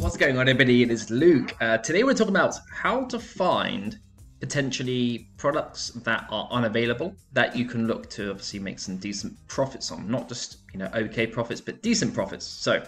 What's going on, everybody? It is Luke. Uh, today we're talking about how to find potentially products that are unavailable that you can look to obviously make some decent profits on. Not just you know okay profits, but decent profits. So I'm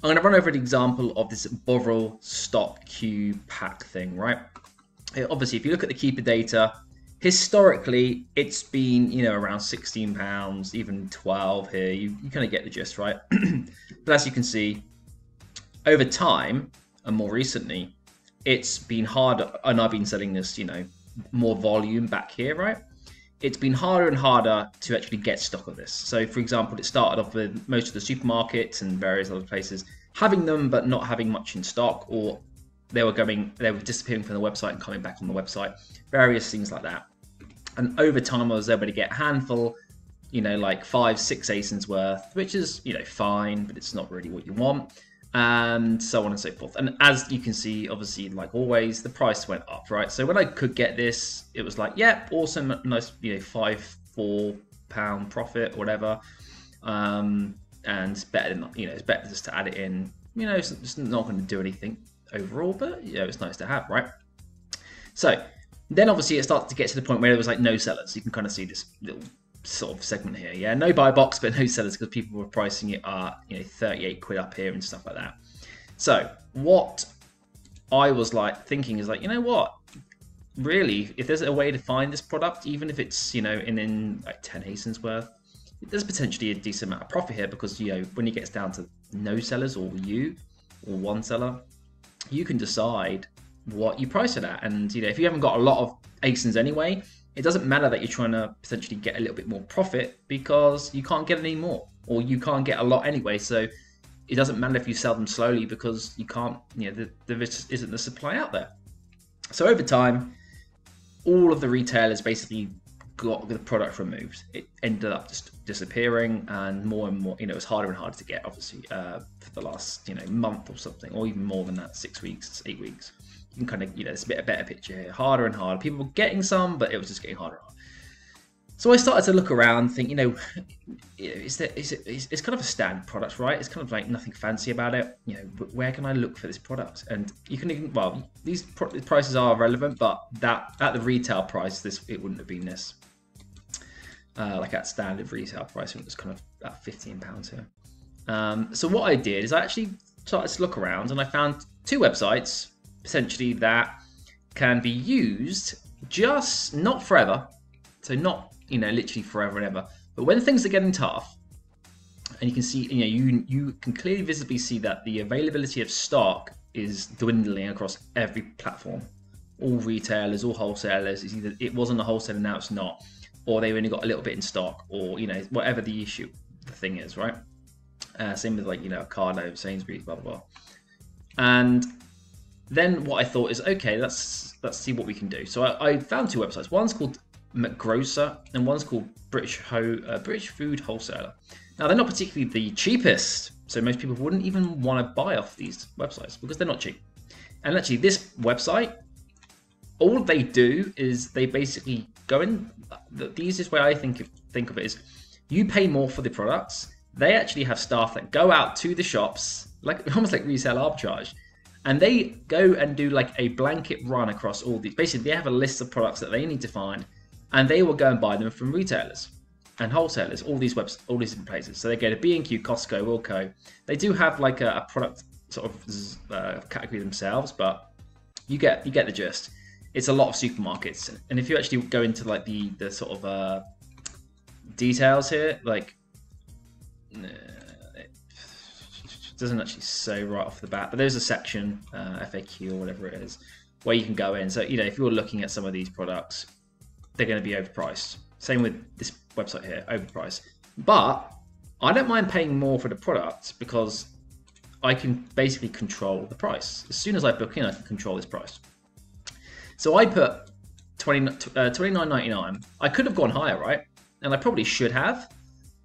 going to run over an example of this Bovril stock cube pack thing, right? Uh, Obviously, if you look at the Keepa data, historically it's been you know around 16 pounds, even 12 here. You, you kind of get the gist, right? but as you can see, over time and more recently, it's been harder. And I've been selling this, you know, more volume back here, right? It's been harder and harder to actually get stock of this. So, for example, it started off with most of the supermarkets and various other places having them, but not having much in stock, or they were going, they were disappearing from the website and coming back on the website, various things like that. And over time, I was able to get a handful, you know, like five, six ASINs worth, which is, you know, fine, but it's not really what you want and so on and so forth. And as you can see, obviously, like always, the price went up, right? So when I could get this, it was like, yeah, awesome, nice, you know, five, four pound profit, whatever. Um, and it's better than, you know, it's better just to add it in. You know, it's, not going to do anything overall, but you know, it's nice to have, right? So then obviously it started to get to the point where there was like no sellers. You can kind of see this little sort of segment here. Yeah, no buy box, but no sellers because people were pricing it at you know 38 quid up here and stuff like that. So what I was like thinking is like, you know what? Really, if there's a way to find this product, even if it's you know in in like 10 ASINs worth, there's potentially a decent amount of profit here because you know when it gets down to no sellers or you or one seller, you can decide what you price it at. And you know if you haven't got a lot of ASINs anyway, it doesn't matter that you're trying to potentially get a little bit more profit because you can't get any more or you can't get a lot anyway. So it doesn't matter if you sell them slowly because you can't, you know, there isn't the supply out there. So over time, all of the retailers basically got the product removed. It ended up just disappearing, and more and more, you know, it was harder and harder to get. Obviously, uh, for the last, you know, month or something, or even more than that, six weeks, eight weeks you can kind of, you know, it's a bit a better picture here. Harder and harder. People were getting some, but it was just getting harder. So I started to look around, think, you know, is there, is it, it's kind of a standard product, right? It's kind of like nothing fancy about it. You know, where can I look for this product? And you can, well, these prices are relevant, but that at the retail price, this it wouldn't have been this. Uh, like at standard retail price, it was kind of at 15 pounds here. Um, so what I did is I actually started to look around, and I found two websites essentially that can be used just not forever, so not you know literally forever and ever, but when things are getting tough, and you can see you know you you can clearly visibly see that the availability of stock is dwindling across every platform. All retailers, all wholesalers, either it wasn't a wholesaler now it's not, or they've only got a little bit in stock, or you know whatever the issue, the thing is, right? Uh, same with like you know Ocado, Sainsbury's, blah blah blah, and then what I thought is okay, let's let's see what we can do. So I, I found two websites. One's called McGrocer and one's called British Ho, uh, British Food Wholesaler. Now they're not particularly the cheapest, so most people wouldn't even want to buy off these websites because they're not cheap. And actually, this website, all they do is they basically go in. The, the easiest way I think of, think of it is, you pay more for the products. They actually have staff that go out to the shops, like almost like resale arbitrage and they go and do like a blanket run across all these. Basically, they have a list of products that they need to find, and they will go and buy them from retailers and wholesalers, all these webs, all these different places. So they go to B and Q, Costco, Wilko. They do have like a, a product sort of uh, category themselves, but you get you get the gist. It's a lot of supermarkets, and if you actually go into like the the sort of uh, details here, like doesn't actually say right off the bat, but there's a section, uh, FAQ or whatever it is, where you can go in. So, you know, if you're looking at some of these products, they're going to be overpriced. Same with this website here, overpriced. But I don't mind paying more for the product because I can basically control the price. As soon as I book in, I can control this price. So I put 20, uh, 29.99. I could have gone higher, right? And I probably should have,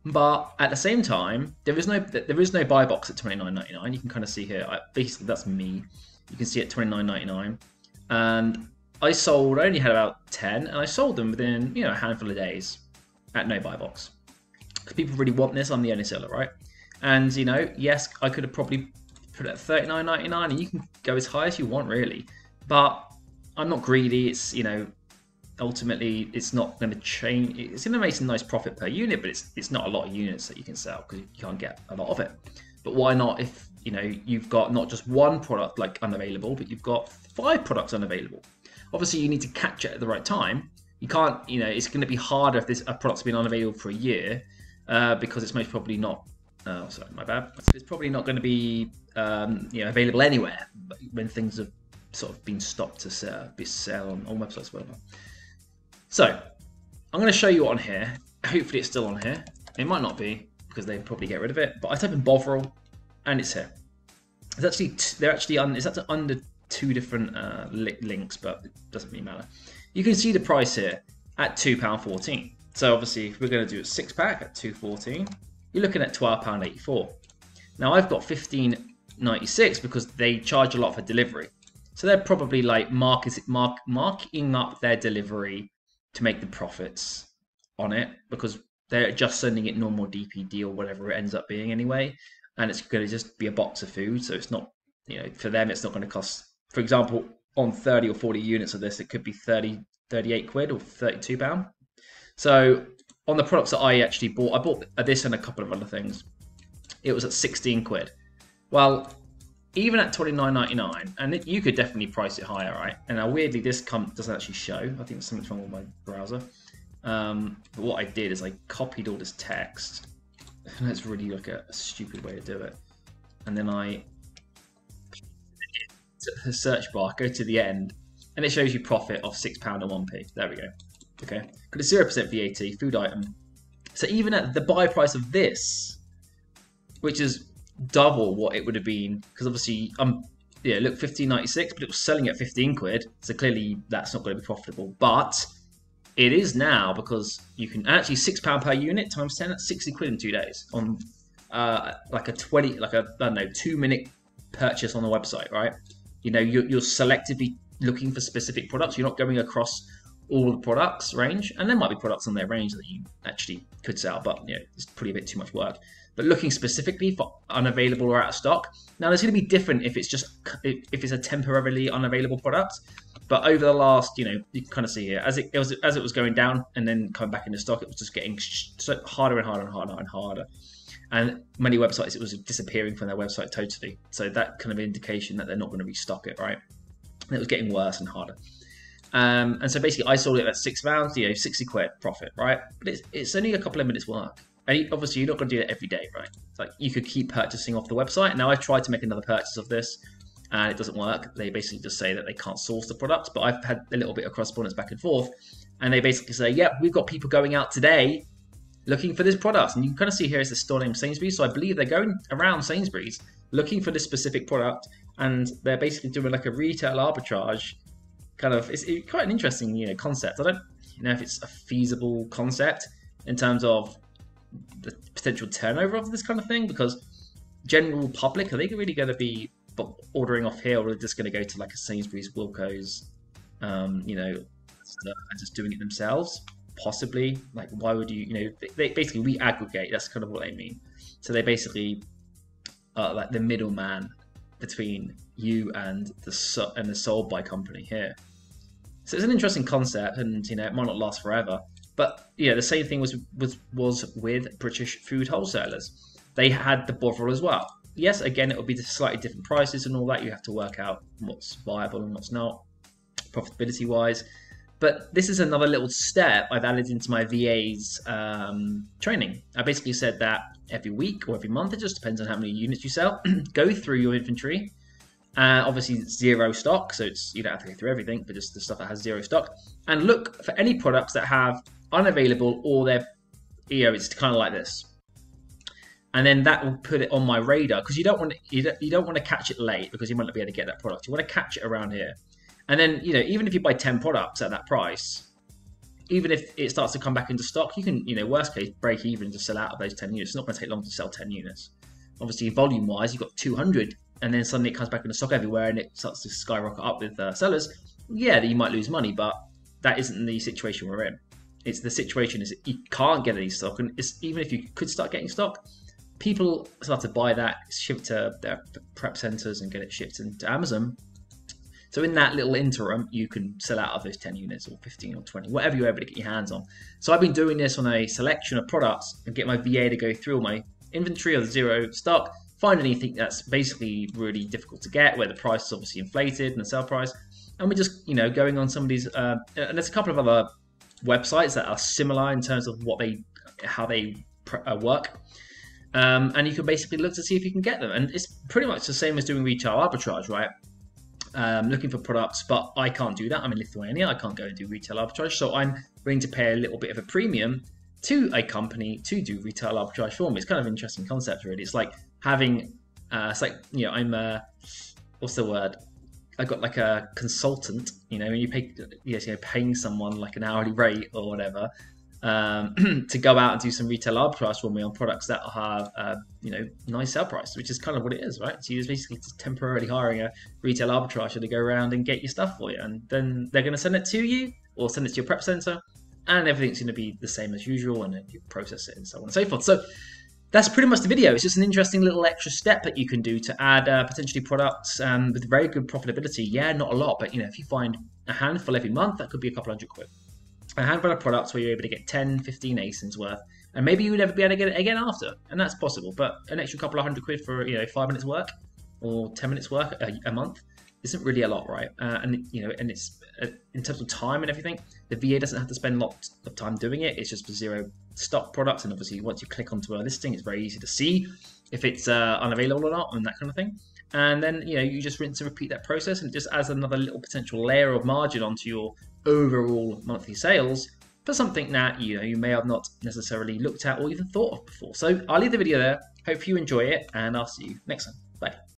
but at the same time, there is no there is no buy box at twenty nine ninety nine. You can kind of see here. I, basically, that's me. You can see at twenty nine ninety nine, and I sold. I only had about ten, and I sold them within you know a handful of days at no buy box because people really want this. I'm the only seller, right? And you know, yes, I could have probably put it at thirty nine ninety nine, and you can go as high as you want, really. But I'm not greedy. It's you know, ultimately it's not going to change. It's going to make a nice profit per unit, but it's it's not a lot of units that you can sell because you can't get a lot of it. But why not if you know you've got not just one product like unavailable, but you've got five products unavailable? Obviously, you need to catch it at the right time. You can't, you know, it's going to be harder if this a product's been unavailable for a year uh, because it's most probably not. Oh, sorry, my bad. It's probably not going to be, um, you know, available anywhere when things have sort of been stopped to sell, be sell on, on websites, whatever. So, I'm going to show you on here. Hopefully, it's still on here. It might not be because they probably get rid of it. But I type in Bovril, and it's here. It's actually they're actually on. It's actually under two different uh, li- links, but it doesn't really matter. You can see the price here at two pound fourteen. So obviously, if we're going to do a six pack at two fourteen, you're looking at twelve pound eighty four. Now I've got fifteen ninety six because they charge a lot for delivery. So they're probably like market, mark, marking up their delivery to make the profits on it because they're just sending it normal DPD or whatever it ends up being anyway, and it's going to just be a box of food. So it's not, you know, for them it's not going to cost. For example, on 30 or 40 units of this, it could be 30, 38 quid or 32 pound. So on the products that I actually bought, I bought this and a couple of other things. It was at 16 quid. Well, even at 29.99, and it, you could definitely price it higher, right? And now weirdly, this doesn't actually show. I think something's wrong with my browser. Um, but what I did is I copied all this text. That's really like a, a stupid way to do it. And then I the search bar, go to the end, and it shows you profit of six pound and one p. There we go. Okay, got a zero percent VAT food item. So even at the buy price of this, which is double what it would have been, because obviously I'm yeah look fifteen ninety six, but it was selling at fifteen quid, so clearly that's not going to be profitable. But it is now because you can actually six pound per unit times ten, that's sixty quid in two days on uh, like a twenty, like a I don't know two minute purchase on the website, right? You know, you're, you're selectively looking for specific products. You're not going across all the products range, and there might be products on their range that you actually could sell, but you know, it's pretty a bit too much work. But looking specifically for unavailable or out of stock, now there's going to be different if it's just if it's a temporarily unavailable product. But over the last, you know, you can kind of see here as it, it was as it was going down and then coming back into stock, it was just getting harder and harder and harder and harder and many websites it was disappearing from their website totally. So that kind of indication that they're not going to restock it, right? And it was getting worse and harder. Um, and so basically, I sold it at six pounds, you know, sixty quid profit, right? But it's, it's only a couple of minutes work. And obviously, you're not going to do it every day, right? It's like you could keep purchasing off the website. Now, I've tried to make another purchase of this, and it doesn't work. They basically just say that they can't source the product. But I've had a little bit of correspondence back and forth, and they basically say, "Yep, we've got people going out today looking for this product. And you can kind of see here is the store name Sainsbury's. So I believe they're going around Sainsbury's looking for this specific product, and they're basically doing like a retail arbitrage. Kind of, it's quite an interesting you know concept. I don't know if it's a feasible concept in terms of potential turnover of this kind of thing? Because general public are they really going to be ordering off here or are they just going to go to like a Sainsbury's, Wilko's, um, you know, and just doing it themselves? possibly. Like why would you you know they, basically we aggregate that's kind of what they mean. So they basically like the middleman between you and the and the sold by company here. So it's an interesting concept and you know it might not last forever but yeah the same thing was was was with british food wholesalers. They had the bovril as well. Yes again it will be slightly different prices and all that. You have to work out what's viable and what's not profitability wise but this is another little step I've added into my VA's um, training. I basically said that every week or every month, it just depends on how many units you sell, go through your inventory. Uh, obviously, zero stock, so it's you don't have to go through everything, but just the stuff that has zero stock, and look for any products that have unavailable or they're you know it's kind of like this and then that will put it on my radar because you don't want you don't, you don't want to catch it late because you might not be able to get that product. You want to catch it around here. And then, you know, even if you buy 10 products at that price, even if it starts to come back into stock, you can, you know, worst case, break even to sell out of those 10 units. It's not going to take long to sell 10 units. Obviously, volume wise, you've got 200, and then suddenly it comes back into stock everywhere and it starts to skyrocket up with uh, sellers. Yeah, that you might lose money, but that isn't the situation we're in. It's the situation is you can't get any stock, and even if you could start getting stock, people start to buy that, ship to their prep centers and get it shipped into Amazon. So in that little interim, you can sell out of those 10 units or 15 or 20, whatever you're able to get your hands on. So I've been doing this on a selection of products and get my VA to go through my inventory of zero stock, find anything that's basically really difficult to get, where the price is obviously inflated and the sale price. And we're just, you know, going on some of these, uh, and there's a couple of other websites that are similar in terms of what they, how they uh, work. Um, and you can basically look to see if you can get them. And it's pretty much the same as doing retail arbitrage, right? um, looking for products, but I can't do that. I'm in Lithuania. I can't go and do retail arbitrage. So I'm willing to pay a little bit of a premium to a company to do retail arbitrage for me. It's kind of an interesting concept, really. It's like having, uh, it's like, you know, I'm, uh, what's the word? I got like a consultant, you know, when you pay, yes, you know, paying someone like an hourly rate or whatever um, to go out and do some retail arbitrage for me on products that have uh, you know nice sell price, which is kind of what it is, right? So you're basically just temporarily hiring a retail arbitrager to go around and get your stuff for you, and then they're going to send it to you or send it to your prep center, and everything's going to be the same as usual, and then you process it and so on and so forth. So that's pretty much the video. It's just an interesting little extra step that you can do to add uh, potentially products um, with very good profitability. Yeah, not a lot, but you know if you find a handful every month, that could be a couple hundred quid a handful of products where you're able to get 10, 15 ASINs worth, and maybe you would never be able to get it again after, and that's possible. But an extra couple of hundred quid for you know five minutes work or 10 minutes work a, a month isn't really a lot, right? Uh, and you know, and it's uh, in terms of time and everything, the VA doesn't have to spend a lot of time doing it. It's just zero stock products, and obviously once you click onto a listing, it's very easy to see if it's uh, unavailable or not, and that kind of thing. And then you know you just rinse and repeat that process, and it just adds another little potential layer of margin onto your overall monthly sales for something that you know you may have not necessarily looked at or even thought of before. So I'll leave the video there. Hope you enjoy it, and I'll see you next time.